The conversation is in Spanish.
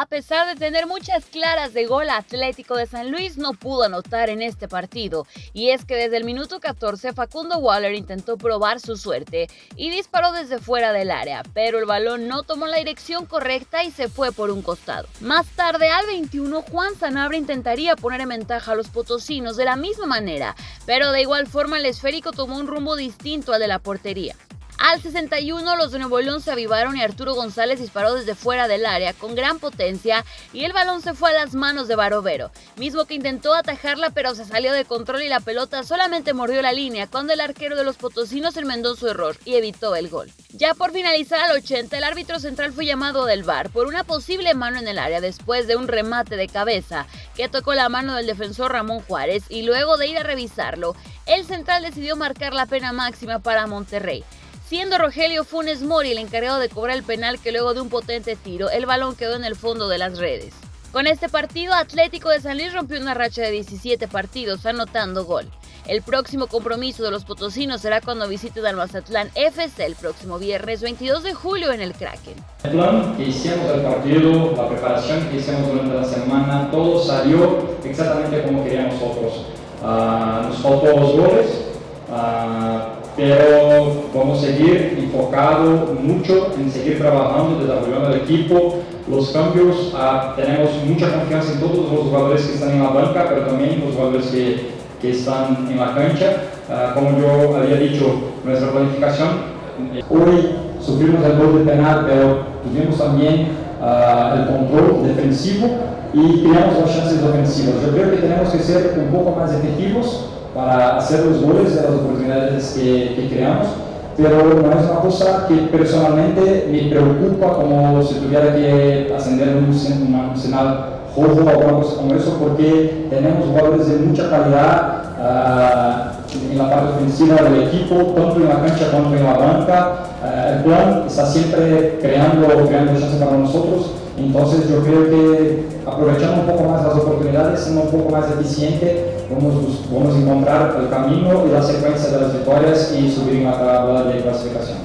A pesar de tener muchas claras de gol, Atlético de San Luis no pudo anotar en este partido. Y es que desde el minuto 14 Facundo Waller intentó probar su suerte y disparó desde fuera del área, pero el balón no tomó la dirección correcta y se fue por un costado. Más tarde, al 21, Juan Sanabria intentaría poner en ventaja a los potosinos de la misma manera, pero de igual forma el esférico tomó un rumbo distinto al de la portería. Al 61 los de Nuevo León se avivaron y Arturo González disparó desde fuera del área con gran potencia y el balón se fue a las manos de Barovero, mismo que intentó atajarla pero se salió de control y la pelota solamente mordió la línea cuando el arquero de los potosinos enmendó su error y evitó el gol. Ya por finalizar al 80 el árbitro central fue llamado del VAR por una posible mano en el área después de un remate de cabeza que tocó la mano del defensor Ramón Juárez y luego de ir a revisarlo, el central decidió marcar la pena máxima para Monterrey siendo Rogelio Funes Mori el encargado de cobrar el penal que luego de un potente tiro, el balón quedó en el fondo de las redes. Con este partido, Atlético de San Luis rompió una racha de 17 partidos, anotando gol. El próximo compromiso de los potosinos será cuando visiten al Mazatlán FC el próximo viernes 22 de julio en el Kraken. El plan que hicimos partido, la preparación que hicimos durante la semana, todo salió exactamente como queríamos nosotros. Los goles, uh, pero vamos a seguir enfocado mucho en seguir trabajando, desarrollando el equipo, los cambios, ah, tenemos mucha confianza en todos los jugadores que están en la banca, pero también los jugadores que, que están en la cancha. Ah, como yo había dicho, nuestra planificación, eh, hoy sufrimos el gol de penal, pero tuvimos también uh, el control defensivo y creamos las chances ofensivas. Yo creo que tenemos que ser un poco más efectivos para hacer los goles de las oportunidades que creamos, pero no es una cosa que personalmente me preocupa como si tuviera que ascender un, un rojo o alguna cosa como eso, porque tenemos jugadores de mucha calidad uh, en la parte ofensiva del equipo, tanto en la cancha como en la banca. Uh, el plan está siempre creando, creando chances para nosotros. Entonces yo creo que aprovechando un poco más las oportunidades, siendo un poco más eficiente, vamos, vamos a encontrar el camino y la secuencia de las victorias y subir en la tabla de clasificación.